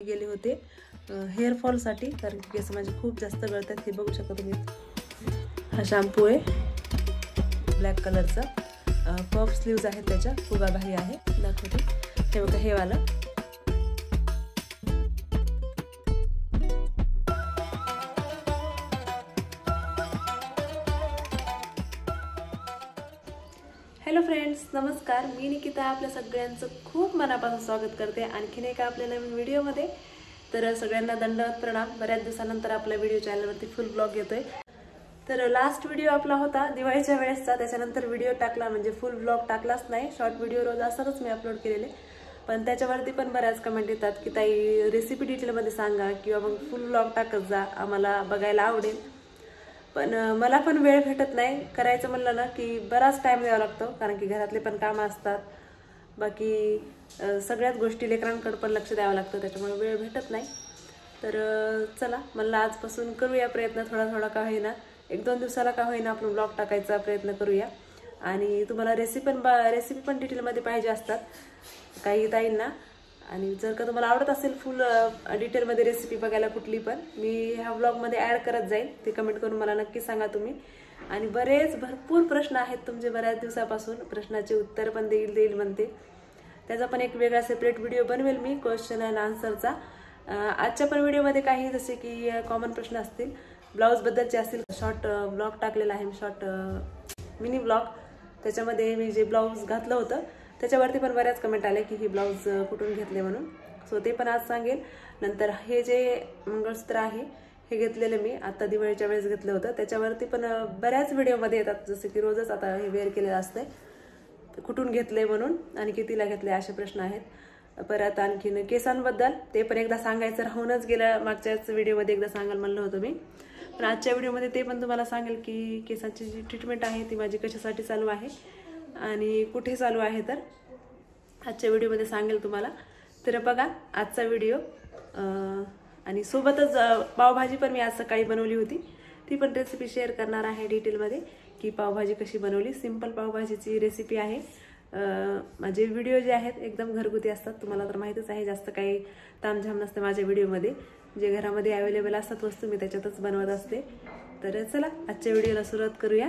गेले होते. हेअर फॉलसाठी कारण की केस माझे खूप जास्त गळतात हे बघू शकता तुम्ही. हा शॅम्पू आहे. ब्लॅक कलरचा पफ स्लीव्ज आहेत त्याच्या. फुगाबाही आहे. दाखवते. हे बघा हे वाला. फ्रेंड्स नमस्कार. मी निकिता आपल्या सगळ्यांचं खूप मनापासून स्वागत करते. आणखीन एका आपल्या नवीन व्हिडिओमध्ये. तर सगळ्यांना दंडवत प्रणाम. बऱ्याच दिवसानंतर आपल्या व्हिडिओ चॅनलवरती फुल ब्लॉग येतोय. तर लास्ट व्हिडिओ आपला होता दिवाळीच्या वेळेसचा. त्याच्यानंतर व्हिडिओ टाकला म्हणजे फुल ब्लॉग टाकलाच नाही. शॉर्ट व्हिडिओ रोज असतातच मी अपलोड केलेले. पण त्याच्यावरती पण बऱ्याच कमेंट येतात की ताई रेसिपी डिटेलमध्ये सांगा किंवा मग फुल ब्लॉग टाकत जा. आम्हाला बघायला आवडेल. पण मला पण वेळ भेटत नाही. करायचं म्हणलं ना की बराच टाईम द्यावा लागतो कारण की घरातले पण कामं असतात. बाकी सगळ्याच गोष्टी लेकरांकडे पण लक्ष द्यावं लागतं त्याच्यामुळे वेळ भेटत नाही. तर चला म्हणलं आजपासून करूया प्रयत्न थोडा थोडा का होईना. एक दोन दिवसाला का होईना आपण ब्लॉग टाकायचा प्रयत्न करूया. आणि तुम्हाला रेसिपी पण बा रेसिपी पण डिटेलमध्ये पाहिजे असतात काही ताईंना. आणि जर का तुम्हाला आवडत असेल फुल डिटेलमध्ये रेसिपी बघायला कुठली पण मी ह्या ब्लॉगमध्ये ॲड करत जाईल. ते कमेंट करून मला नक्की सांगा तुम्ही. आणि बरेच भरपूर प्रश्न आहेत तुमचे बऱ्याच दिवसापासून. प्रश्नाचे उत्तर पण देईल देईल म्हणते. त्याचा पण एक वेगळा सेपरेट व्हिडिओ बनवेल मी क्वेश्चन अँड आन्सरचा आजच्या पण व्हिडिओमध्ये काही जसे की कॉमन प्रश्न असतील. ब्लाऊजबद्दलचे असतील शॉर्ट ब्लॉग टाकलेला आहे शॉर्ट मिनी ब्लॉग त्याच्यामध्ये मी जे ब्लाऊज घातलं होतं त्याच्यावरती पण बऱ्याच कमेंट आले की ही ब्लाऊज कुठून घेतले म्हणून. सो ते पण आज सांगेल. नंतर हे जे मंगळसूत्र आहे हे घेतलेलं मी. आता दिवाळीच्या वेळेस घेतलं होतं. त्याच्यावरती पण बऱ्याच व्हिडिओमध्ये येतात. जसं की रोजच आता हे वेअर केलेलं असतंय. कुठून घेतले म्हणून आणि कितीला घेतले असे प्रश्न आहेत. परत आणखीन केसांबद्दल ते पण एकदा सांगायचं राहूनच गेलं. मागच्याच व्हिडिओमध्ये एकदा सांगाल म्हणलं होतं मी. पण आजच्या व्हिडिओमध्ये ते पण तुम्हाला सांगेल की केसांची जी ट्रीटमेंट आहे ती माझी कशासाठी चालू आहे. आणि कुठे चालू आहे तर? आजच्या व्हिडिओमध्ये सांगेल तुम्हाला. तर बघा आजचा व्हिडिओ आणि सोबतच पावभाजी पण मी आज सकाळी बनवली होती. ती पण रेसिपी शेअर करणार आहे डिटेलमध्ये की पावभाजी कशी बनवली. सिंपल पावभाजीची रेसिपी आहे. माझे व्हिडिओ जे आहेत एकदम घरगुती असतात. तुम्हाला तर माहितीच आहे जास्त काही तामझाम नसते माझ्या व्हिडिओमध्ये जे घरामध्ये अवेलेबल असतात वस्तू मी त्याच्यातच बनवत असते. तर चला आजच्या व्हिडिओला सुरुवात करूया.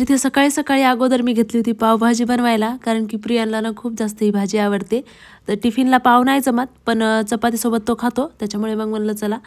म्हणजे जिथे सकाळी सकाळी अगोदर मी घेतली होती पावभाजी बनवायला कारण की प्रियांना ना खूप जास्त ही भाजी आवडते. तर टिफिनला पाव नाही जमत पण चपातीसोबत तो खातो. त्याच्यामुळे मग म्हणलं चला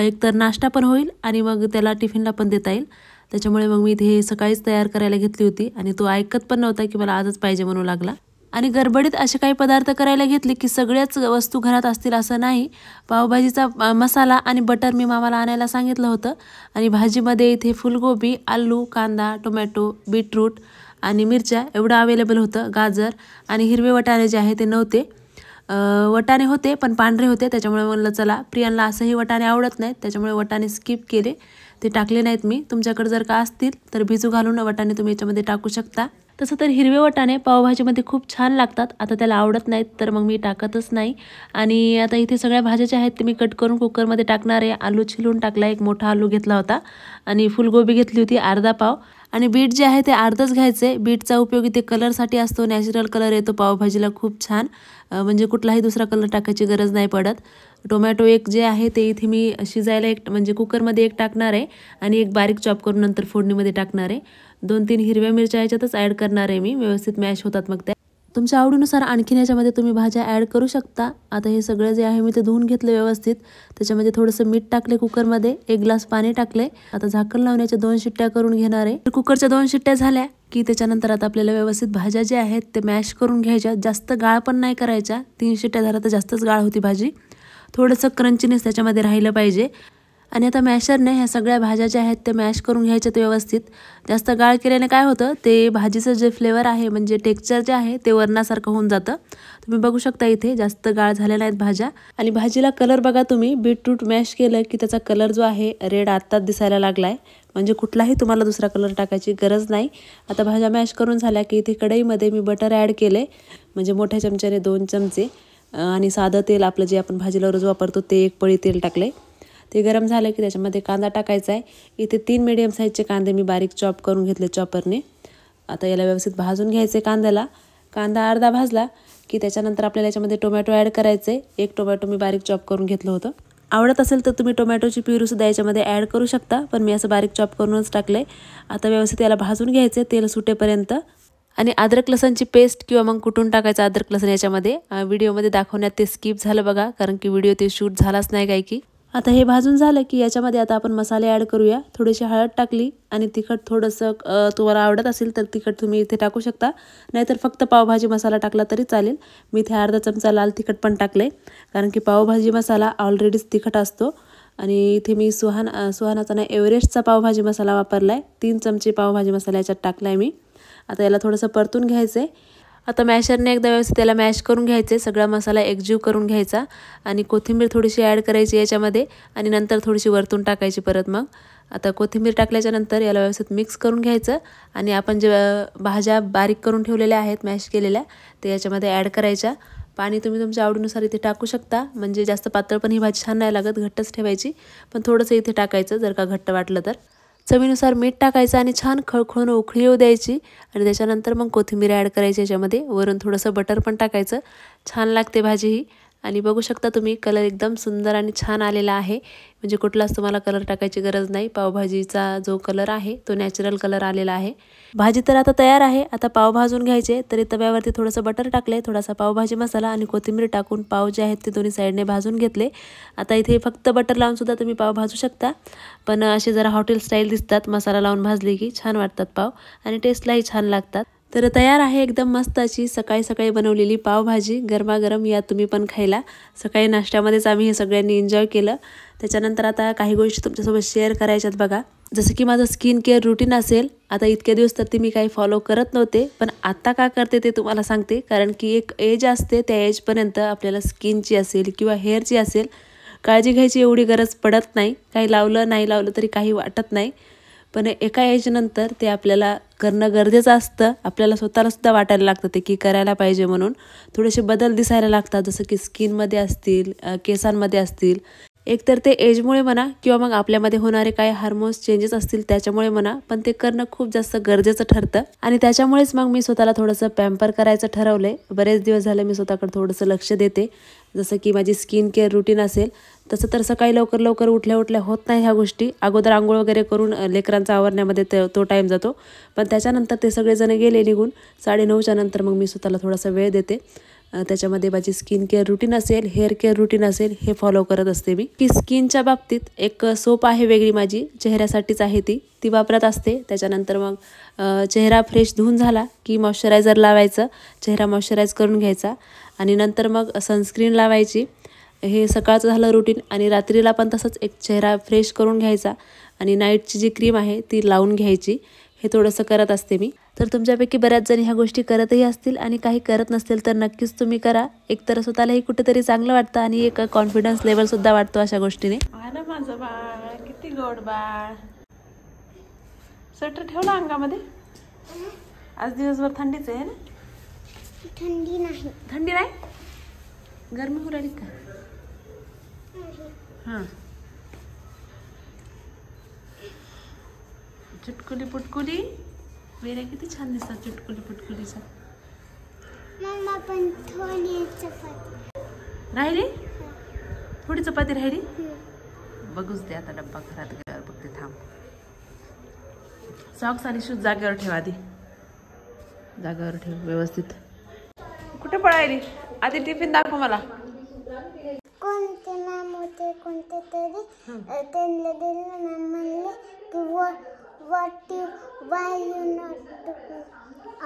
एकतर नाश्ता पण होईल आणि मग त्याला टिफिनला पण देता येईल. त्याच्यामुळे मग मी ते सकाळीच तयार करायला घेतली होती आणि तो ऐकत पण नव्हता की मला आजच पाहिजे म्हणू लागला. आणि गडबडीत असे काही पदार्थ करायला घेतले की सगळ्याच वस्तू घरात असतील असं नाही. पावभाजीचा मसाला आणि बटर मी मामाला आणायला सांगितलं होतं. आणि भाजीमध्ये इथे फुलगोबी आलू कांदा टोमॅटो बीटरूट आणि मिरच्या एवढं अवेलेबल होतं. गाजर आणि हिरवे वटाणे जे आहे ते नव्हते. वटाणे होते पण पांढरे होते. त्याच्यामुळे म्हणलं चला प्रियांना असंही वटाणे आवडत नाहीत. त्याच्यामुळे वटाणे स्किप केले. ते टाकले नाहीत मी. तुमच्याकडे जर का असतील तर भिजू घालून वटाणे तुम्ही याच्यामध्ये टाकू शकता. तसं तर हिरवे वटाणे पावभाजीमध्ये खूप छान लागतात. आता त्याला आवडत नाहीत तर मग मी टाकतच नाही. आणि आता इथे सगळ्या भाज्या ज्या आहेत ते मी कट करून कुकरमध्ये टाकणार आहे. आलू छिलून टाकला एक मोठा आलू घेतला होता. आणि फुलगोबी घेतली होती अर्धा पाव. आणि बीट जे आहे ते अर्धच घ्यायचे. बीटचा उपयोग इथे कलरसाठी असतो. नॅचरल कलर येतो पावभाजीला खूप छान. म्हणजे कुठलाही दुसरा कलर टाकायची गरज नाही पडत. टोमॅटो एक जे आहे ते इथे मी शिजायला एक म्हणजे कुकरमध्ये एक टाकणार आहे आणि एक बारीक चॉप करून नंतर फोडणीमध्ये टाकणार आहे. दोन तीन हिरव्या मिरच्या याच्यातच ॲड करणार आहे मी व्यवस्थित मॅश होतात मग त्या. तुमच्या आवडीनुसार आणखीन याच्यामध्ये तुम्ही भाज्या ॲड करू शकता. आता हे सगळं जे आहे मी ते धुवून घेतलं व्यवस्थित. त्याच्यामध्ये थोडंसं मीठ टाकले कुकरमध्ये एक ग्लास पाणी टाकले आता झाकण लावण्याच्या दोन शिट्ट्या करून घेणार आहे. कुकरच्या दोन शिट्ट्या झाल्या की त्याच्यानंतर आता आपल्याला व्यवस्थित भाज्या ज्या आहेत ते मॅश करून घ्यायच्या. जास्त गाळ पण नाही करायच्या. तीन शिट्ट्या झाल्या तर जास्तच गाळ होती भाजी. थोडंसं क्रंचीनेस त्याच्यामध्ये राहिलं पाहिजे. आणि आता मॅशरने ह्या सगळ्या भाज्या ज्या आहेत त्या मॅश करून घ्यायच्यात व्यवस्थित. जास्त गाळ केल्याने काय होतं ते भाजीचं जे फ्लेवर आहे म्हणजे टेक्स्चर जे आहे ते वरणासारखं होऊन जातं. तुम्ही बघू शकता इथे जास्त गाळ झाल्या नाहीत भाज्या. आणि भाजीला कलर बघा तुम्ही बीटरूट मॅश केलं की त्याचा कलर जो आहे रेड आत्ताच दिसायला लागला आहे म्हणजे कुठलाही तुम्हाला दुसरा कलर टाकायची गरज नाही. आता भाज्या मॅश करून झाल्या की इथे कढईमध्ये मी बटर ॲड केले. म्हणजे मोठ्या चमच्याने दोन चमचे. आणि साधं तेल आपलं जे आपण भाजीला रोज वापरतो ते एक पळी तेल टाकले ते गरम झालं की त्याच्यामध्ये कांदा टाकायचा आहे. इथे तीन मिडियम साईजचे कांदे मी बारीक चॉप करून घेतले चॉपरने आता याला व्यवस्थित भाजून घ्यायचे कांद्याला. कांदा अर्धा भाजला की त्याच्यानंतर आपल्याला याच्यामध्ये टोमॅटो ॲड करायचे एक टोमॅटो मी बारीक चॉप करून घेतलं होतं. आवडत असेल तर तुम्ही टोमॅटोची प्युरीसुद्धा याच्यामध्ये ॲड करू शकता पण मी असं बारीक चॉप करूनच टाकलं आहे आता व्यवस्थित याला भाजून घ्यायचे तेल सुटेपर्यंत. आणि अद्रक लसणची पेस्ट किंवा मग कुठून टाकायचं अद्रक लसण याच्यामध्ये व्हिडिओमध्ये दाखवण्यात ते स्किप झालं बघा कारण की व्हिडिओ ते शूट झालाच नाही काय की. आता हे भाजून झालं की याच्यामध्ये आता आपण मसाले ॲड करूया. थोडीशी हळद टाकली आणि तिखट थोडंसं तुम्हाला आवडत असेल तर तिखट तुम्ही इथे टाकू शकता. नाहीतर फक्त पावभाजी मसाला टाकला तरी चालेल. मी इथे अर्धा चमचा लाल तिखट पण टाकले कारण की पावभाजी मसाला ऑलरेडीच तिखट असतो. आणि इथे मी सुहाना सुहानाचा ना एव्हरेस्टचा पावभाजी मसाला वापरला आहे तीन चमचे पावभाजी मसाला याच्यात टाकला आहे मी. आता याला थोडंसं परतून घ्यायचं आहे आता मॅशरने एकदा व्यवस्थित त्याला मॅश करून घ्यायचे सगळा मसाला एकजीव करून घ्यायचा. आणि कोथिंबीर थोडीशी ॲड करायची याच्यामध्ये आणि नंतर थोडीशी वरतून टाकायची परत मग. आता कोथिंबीर टाकल्याच्यानंतर याला व्यवस्थित मिक्स करून घ्यायचं. आणि आपण जे भाज्या बारीक करून ठेवलेल्या आहेत मॅश केलेल्या ते याच्यामध्ये ॲड करायच्या. पाणी तुम्ही तुमच्या आवडीनुसार इथे टाकू शकता. म्हणजे जास्त पातळ पण ही भाजी छान नाही लागत घट्टच ठेवायची. पण थोडंसं इथे टाकायचं जर का घट्ट वाटलं तर. चवीनुसार मीठ टाकायचं आणि छान खळखळून उखळी येऊ द्यायची. आणि त्याच्यानंतर मग कोथिंबीर ॲड करायची याच्यामध्ये वरून थोडंसं बटर पण टाकायचं. छान लागते भाजी ही. आणि बघू शकता तुम्ही कलर एकदम सुंदर आणि छान आलेला आहे. म्हणजे कुठलाच तुम्हाला कलर टाकायची गरज नाही. पावभाजीचा जो कलर आहे तो नॅचरल कलर आलेला आहे. भाजी तर आता तयार आहे. आता पाव भाजून घ्यायचे. तरी तव्यावरती थोडंसं बटर टाकले थोडासा पावभाजी मसाला आणि कोथिंबीर टाकून पाव जे आहेत ते दोन्ही साईडने भाजून घेतले. आता इथे फक्त बटर लावूनसुद्धा तुम्ही पाव भाजू शकता. पण असे जरा हॉटेल स्टाईल दिसतात. मसाला लावून भाजले की छान वाटतात पाव. आणि टेस्टलाही छान लागतात. तर तयार आहे एकदम मस्त अशी सकाळी सकाळी बनवलेली पावभाजी. गरमागरम या तुम्ही पण खायला. सकाळी नाश्त्यामध्येच आम्ही हे सगळ्यांनी एन्जॉय केलं. त्याच्यानंतर आता काही गोष्टी तुमच्यासोबत शेअर करायच्यात बघा. जसं की माझं स्किन केअर रुटीन असेल आता इतके दिवस तर ते मी काही फॉलो करत नव्हते पण आत्ता का करते ते तुम्हाला सांगते. कारण की एक एज असते त्या एजपर्यंत आपल्याला स्किनची असेल किंवा हेअरची असेल काळजी घ्यायची एवढी गरज पडत नाही. काही लावलं नाही लावलं तरी काही वाटत नाही. पण एका एजनंतर ते आपल्याला करणं गरजेचं असतं. आपल्याला स्वतःला सुद्धा वाटायला लागतं ते की करायला पाहिजे म्हणून. थोडेसे बदल दिसायला लागतात जसं की स्किनमध्ये असतील केसांमध्ये असतील. एकतर ते एजमुळे म्हणा किंवा मग आपल्यामध्ये होणारे काही हार्मोन्स चेंजेस असतील त्याच्यामुळे म्हणा पण ते करणं खूप जास्त गरजेचं ठरतं. आणि त्याच्यामुळेच मग मी स्वतःला थोडंसं पॅम्पर करायचं ठरवलंय. बरेच दिवस झाले मी स्वतःकडे थोडंसं लक्ष देते. जसं की माझी स्किन केअर रुटीन असेल तसं तर सकाळी लवकर लवकर उठल्या उठल्या होत नाही ह्या गोष्टी. अगोदर आंघोळ वगैरे करून लेकरांचा आवरण्यामध्ये ते तो टाईम जातो. पण त्याच्यानंतर ते सगळेजण गेले निघून साडेनऊच्या नंतर मग मी स्वतःला थोडासा वेळ देते. त्याच्यामध्ये माझी स्किन केअर रुटीन असेल हेअर केअर रुटीन असेल हे फॉलो करत असते मी. की स्किनच्या बाबतीत एक सोप आहे वेगळी माझी. चेहऱ्यासाठीच आहे ती. ती वापरत असते. त्याच्यानंतर मग चेहरा फ्रेश धुवून झाला की मॉइश्चरायझर लावायचं. चेहरा मॉइश्चरायज करून घ्यायचा. आणि नंतर मग सनस्क्रीन लावायची. हे सकाळचं झालं रुटीन आणि रात्रीला पण तसंच एक चेहरा फ्रेश करून घ्यायचा. आणि नाईटची जी क्रीम आहे ती लावून घ्यायची. हे थोडंसं करत असते मी. तर तुमच्यापैकी बऱ्याच जणी ह्या गोष्टी करतही असतील आणि काही करत नसतील तर नक्कीच तुम्ही करा. एक तर स्वतःलाही कुठेतरी चांगलं वाटतं आणि एक कॉन्फिडन्स लेवल सुद्धा वाटतो अशा गोष्टीने. माझं बाळ? किती गोड बाळ. स्वेटर ठेवला अंगामध्ये? आज दिवसभर थंडीच आहे ना? थंडी नाही. थंडी नाही? गरमी होऊ राहिली का? हां. चुटकुली पुटकुली. वेऱ्या किती छान दिसतात चुटकुली चपाती. राहिली थोडी चपाती राहिली बघूच दे आता डब्बा घरात गेल्यावर बघते थांब. सॉक्स आणि शूज जागेवर ठेव आधी. जागेवर ठेव व्यवस्थित. कुठे पळायली आधी टिफिन दाखव मला. कोणते मॅम होते कोणते तरी? त्यांना दिलं मॅम म्हणले what you why you not do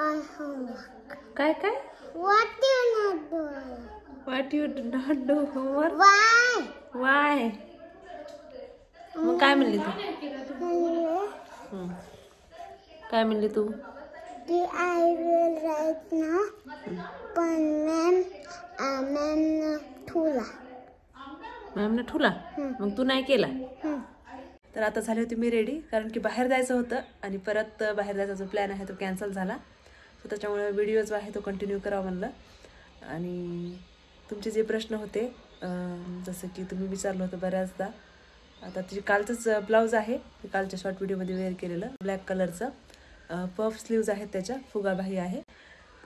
I homework काय काय? What you not do what you do not do homework why why मग काय म्हणली तू? म्हणले हं. काय म्हणली तू? की आय विल राईट ना पण मॅम मॅम ठुला मॅमने ठुला? मग तू नाही केला? हं. तर आता झाली होती मी रेडी कारण की बाहेर जायचं होतं आणि परत बाहेर जायचा जो प्लॅन आहे तो कॅन्सल झाला. सो त्याच्यामुळे व्हिडिओ जो आहे तो कंटिन्यू करावा म्हणलं. आणि तुमचे जे प्रश्न होते जसं की तुम्ही विचारलं होतं बऱ्याचदा आता तिची कालचंच ब्लाऊज आहे मी कालच्या शॉर्ट व्हिडिओमध्ये वेअर केलेलं ब्लॅक कलरचं पफ स्लीव्ज आहेत त्याच्या फुगाबाही आहे.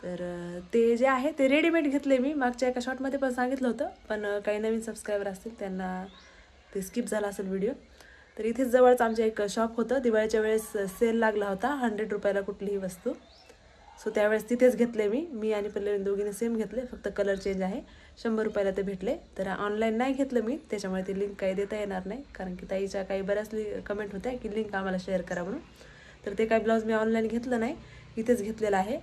तर ते जे आहे ते रेडीमेड घेतले मी. मागच्या एका शॉर्टमध्ये पण सांगितलं होतं पण काही नवीन सबस्क्रायबर असतील त्यांना ते स्किप झाला असेल व्हिडिओ तर इथेच जवळच आमच्या एक शॉप होतं. दिवाळीच्या वेळेस सेल लागला होता. हंड्रेड रुपयाला कुठलीही वस्तू. सो त्यावेळेस तिथेच घेतले मी. मी आणि पल्लवी दोघीने सेम घेतले. फक्त कलर चेंज आहे. शंभर रुपयाला ते भेटले. तर ऑनलाईन नाही घेतलं मी. त्याच्यामुळे ती लिंक काही देता येणार नाही. कारण की ताईच्या काही बऱ्याच कमेंट होत्या की लिंक आम्हाला शेअर करा म्हणून. तर ते काही ब्लाऊज मी ऑनलाईन घेतलं नाही. इथेच घेतलेलं आहे.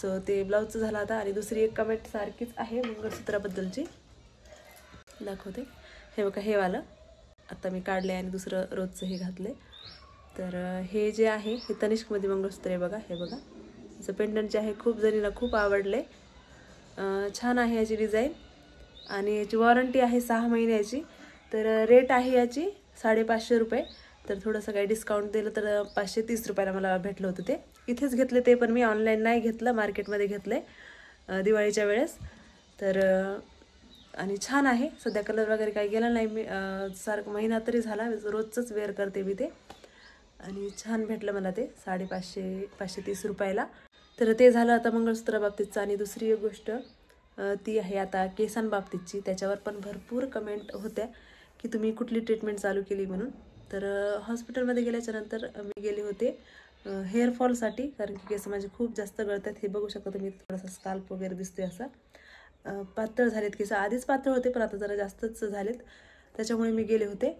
सो ते ब्लाऊजचं झालं आता. आणि दुसरी एक कमेंट सारखीच आहे मंगळसूत्राबद्दलची. दाखवते. हे बघा हे वालं. आता मी काढले आणि दुसरं रोजचं हे घातले तर हे जे आहे हे तनिष्कमध्ये मंगळसूत्र आहे बघा हे बघा. याचं पेंडंट जे आहे खूप जणीला खूप आवडले. आहे छान आहे याची डिझाईन आणि याची वॉरंटी आहे सहा महिन्याची. तर रेट आहे याची साडेपाचशे रुपये. तर थोडंसं काही डिस्काउंट दिलं तर पाचशे तीस रुपयाला मला भेटलं होतं ते. इथेच घेतले ते पण मी ऑनलाईन नाही घेतलं मार्केटमध्ये घेतलं आहे दिवाळीच्या वेळेस. तर आणि छान आहे. सध्या कलर वगैरे काही गेला नाही. मी सारखं महिना तरी झाला. रोजचंच वेअर करते मी ते. आणि छान भेटलं मला ते साडेपाचशे पाचशे तीस रुपयाला. तर ते झालं आता मंगळसूत्राबाबतीतचं आणि दुसरी एक गोष्ट ती आहे आता केसांबाबतीतची त्याच्यावर पण भरपूर कमेंट होत्या की तुम्ही कुठली ट्रीटमेंट चालू केली म्हणून. तर हॉस्पिटलमध्ये गेल्याच्यानंतर मी गेले होते हेअरफॉलसाठी कारण की केस माझे खूप जास्त गळतात. हे बघू शकता तुम्ही थोडासा स्काल्प वगैरे दिसतोय असा. पातळ झालेत केस. आधीच पातळ होते पण आता जरा जास्तच झालेत. त्याच्यामुळे मी गेले होते.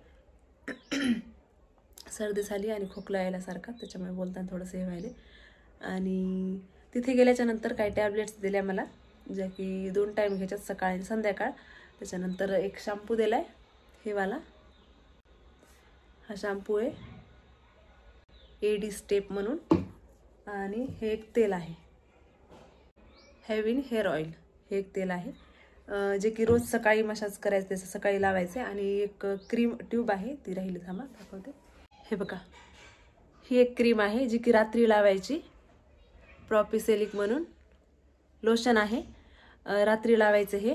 सर्दी झाली आणि खोकला यायलासारखा त्याच्यामुळे बोलताना थोडंसं हे व्हायले. आणि तिथे गेल्याच्यानंतर काही टॅबलेट्स दिल्या मला ज्या की दोन टाईम घ्यायच्यात सकाळ आणि संध्याकाळ. त्याच्यानंतर एक शॅम्पू दिला आहे हे वाला. हा शॅम्पू आहे. ए डी स्टेप म्हणून. आणि हे एक तेल आहे. हॅविन हेअर ऑइल हे एक तेल आहे. जे की रोज सकाळी मसाज करायचं त्याचं सकाळी लावायचं आहे आणि एक क्रीम ट्यूब आहे ती राहिली थांबा दाखवते. हे बघा ही एक क्रीम आहे जी की रात्री लावायची प्रॉपिसेलिक म्हणून. लोशन आहे. रात्री लावायचं हे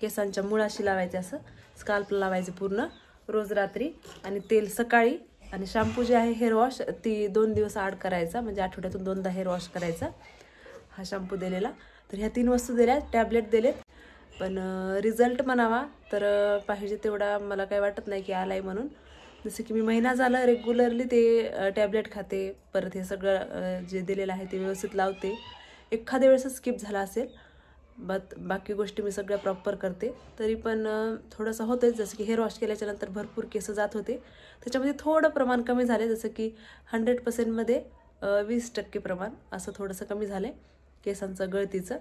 केसांच्या मुळाशी लावायचं असं स्काल्पला लावायचं पूर्ण रोज रात्री. आणि तेल सकाळी आणि शॅम्पू जे आहे हेअर वॉश ती दोन दिवस आड करायचा म्हणजे आठवड्यातून दोनदा हेअर वॉश करायचा हा शॅम्पू दिलेला. तर ह्या तीन वस्तू दिल्या टॅबलेट दिलेत. पण रिझल्ट म्हणावा तर पाहिजे तेवढा मला काही वाटत नाही की आला आहे म्हणून. जसं की मी महिना झाला रेग्युलरली ते टॅबलेट खाते परत हे सगळं जे दिलेलं आहे ते व्यवस्थित लावते. एखाद्या वेळेस स्किप झाला असेल बट बाकी गोष्टी मी सगळ्या प्रॉपर करते. तरी पण थोडंसं होतं जसं की हेअर वॉश केल्याच्यानंतर भरपूर केस जात होते. त्याच्यामध्ये थोडं प्रमाण कमी झाले जसं की हंड्रेड पर्सेंटमध्ये वीस टक्के प्रमाण असं थोडंसं कमी झालं आहे केसांचं गळतीचं.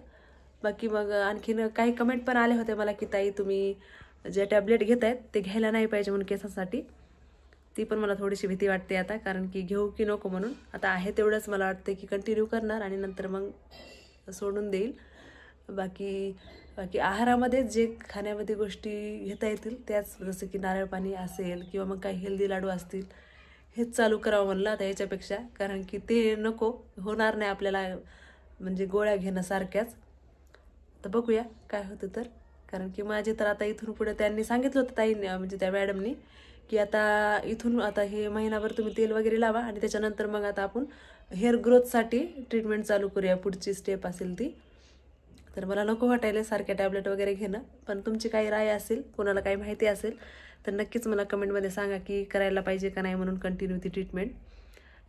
बाकी मग आणखीन काही कमेंट पण आले होते मला की ताई तुम्ही जे टॅबलेट घेत आहेत ते घ्यायला नाही पाहिजे म्हणून केसांसाठी. ती पण मला थोडीशी भीती वाटते आता कारण की घेऊ की नको म्हणून. आता आहे तेवढंच मला वाटतं की कंटिन्यू करणार आणि नंतर मग सोडून देईल. बाकी बाकी आहारामध्ये जे खाण्यामध्ये गोष्टी घेता येतील त्याच जसं की नारळ पाणी असेल किंवा मग काही हेल्दी लाडू असतील हेच चालू करावं म्हणलं आता याच्यापेक्षा. कारण की ते नको होणार नाही आपल्याला म्हणजे गोळ्या घेणं सारख्याच. तर बघूया काय होतं तर. कारण की माझे तर आता इथून पुढे त्यांनी सांगितलं होतं ताई म्हणजे त्या मॅडमनी की आता इथून आता हे महिनाभर तुम्ही तेल वगैरे लावा आणि त्याच्यानंतर मग आता आपण हेअर ग्रोथसाठी ट्रीटमेंट चालू करूया पुढची स्टेप असेल ती. तर मला नको वाटायला सारख्या टॅबलेट वगैरे घेणं पण तुमची काही राय असेल कोणाला काही माहिती असेल तर नक्कीच मला कमेंटमध्ये सांगा की करायला पाहिजे का नाही म्हणून कंटिन्यू ती ट्रीटमेंट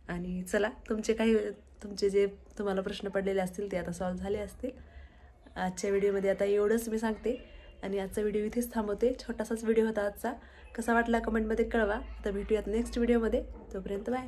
आणि चला तुमचे काही तुमचे जे तुम्हाला प्रश्न पडलेले असतील ते आता सॉल्व्ह झाले असतील. आजच्या व्हिडिओमध्ये आता एवढंच मी सांगते. आणि आजचा व्हिडिओ इथेच थांबवते. छोटासाच व्हिडिओ होता आजचा. कसा वाटला कमेंटमध्ये कळवा. आता भेटूयात नेक्स्ट व्हिडिओमध्ये तोपर्यंत बाय